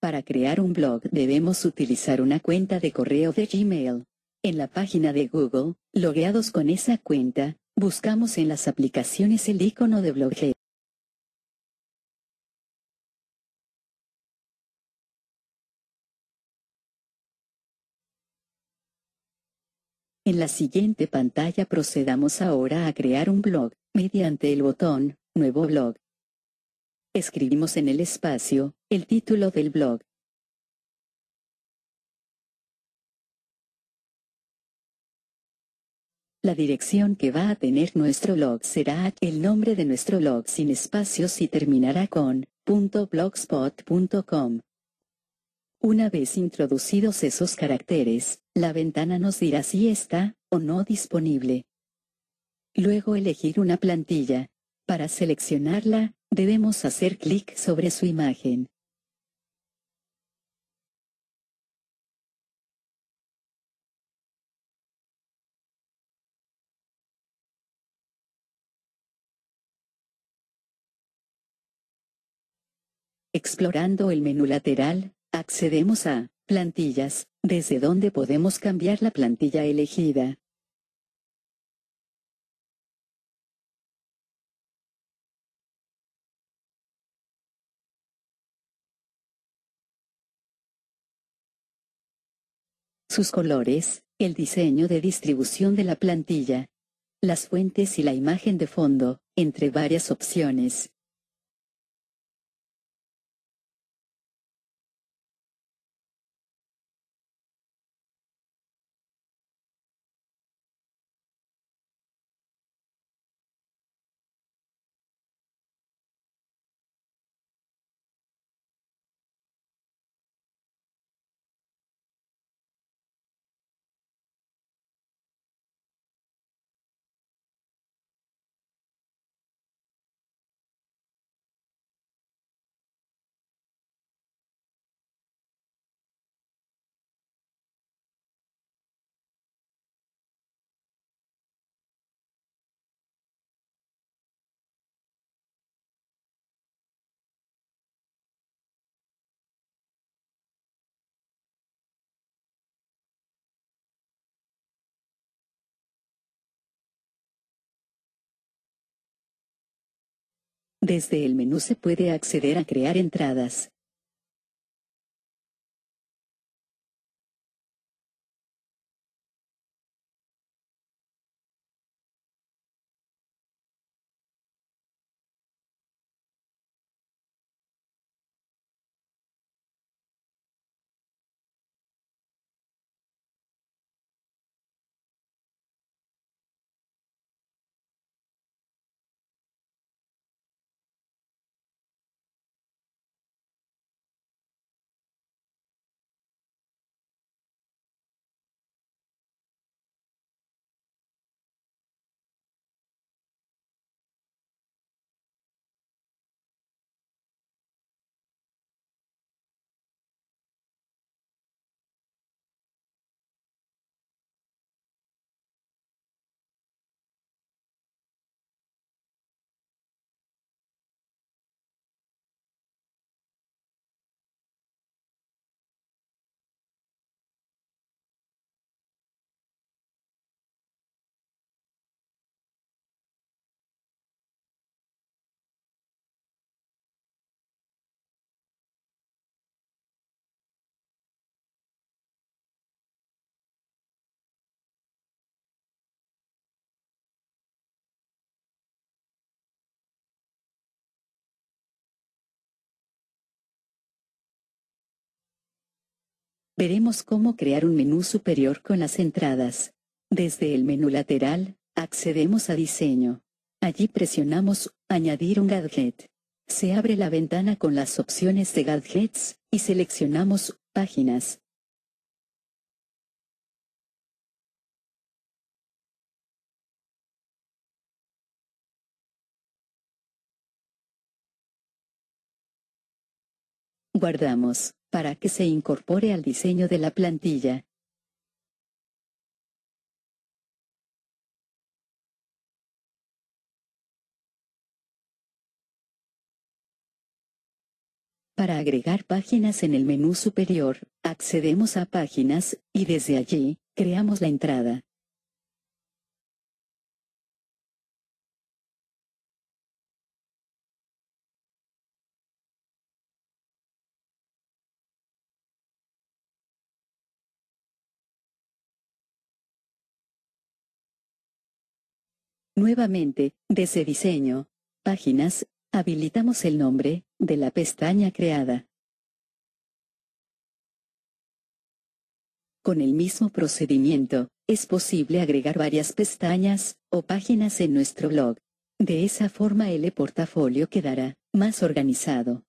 Para crear un blog debemos utilizar una cuenta de correo de Gmail. En la página de Google, logueados con esa cuenta, buscamos en las aplicaciones el icono de Blogger. En la siguiente pantalla procedamos ahora a crear un blog, mediante el botón, Nuevo blog. Escribimos en el espacio, el título del blog. La dirección que va a tener nuestro blog será el nombre de nuestro blog sin espacios y terminará con .blogspot.com. Una vez introducidos esos caracteres, la ventana nos dirá si está o no disponible. Luego elegir una plantilla. Para seleccionarla, debemos hacer clic sobre su imagen. Explorando el menú lateral, accedemos a Plantillas, desde donde podemos cambiar la plantilla elegida. sus colores, el diseño de distribución de la plantilla, las fuentes y la imagen de fondo, entre varias opciones. Desde el menú se puede acceder a crear entradas. Veremos cómo crear un menú superior con las entradas. Desde el menú lateral, accedemos a Diseño. Allí presionamos Añadir un gadget. Se abre la ventana con las opciones de gadgets, y seleccionamos Páginas. Guardamos para que se incorpore al diseño de la plantilla. Para agregar páginas en el menú superior, accedemos a Páginas, y desde allí, creamos la entrada. Nuevamente, desde Diseño, Páginas, habilitamos el nombre, de la pestaña creada. Con el mismo procedimiento, es posible agregar varias pestañas, o páginas en nuestro blog. De esa forma el e-portafolio quedará, más organizado.